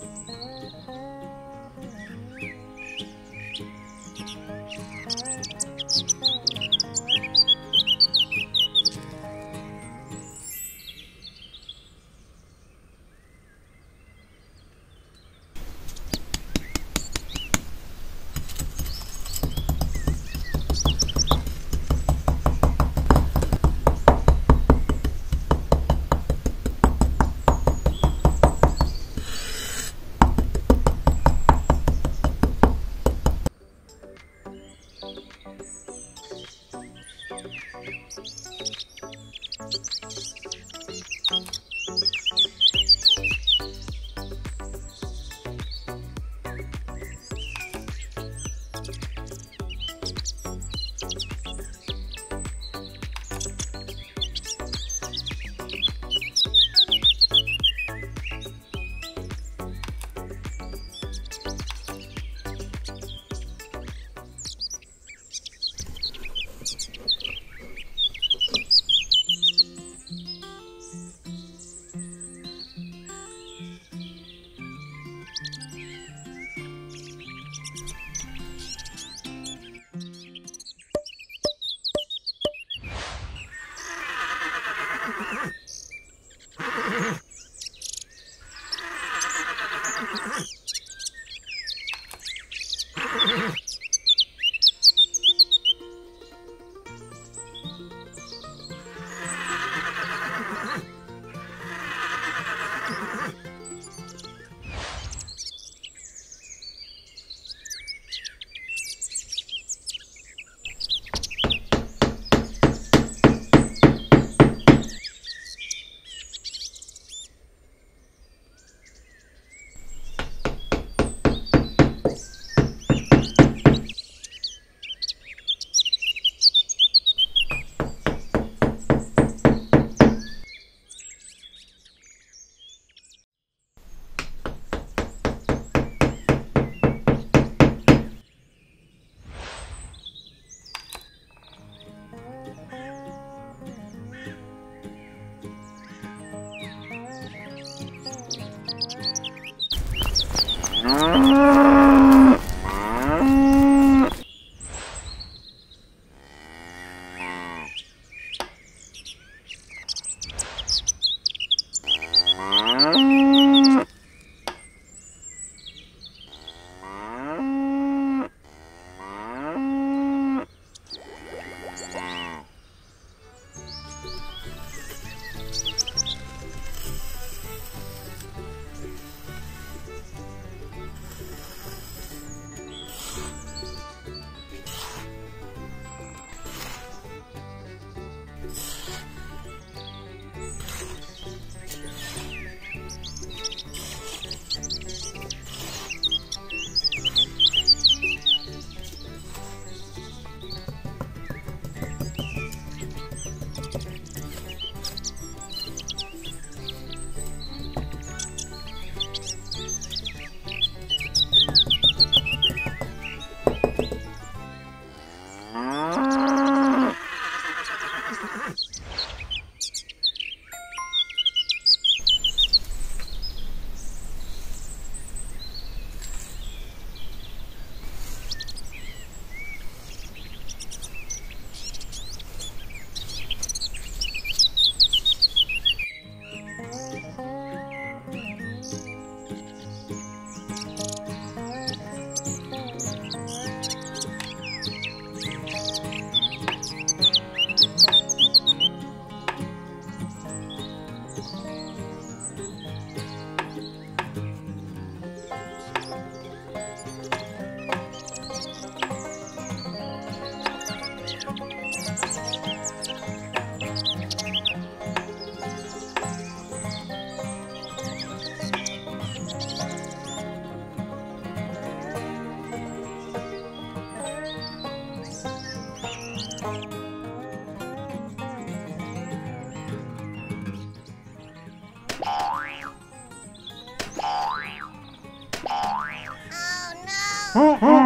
Música Música Oh no!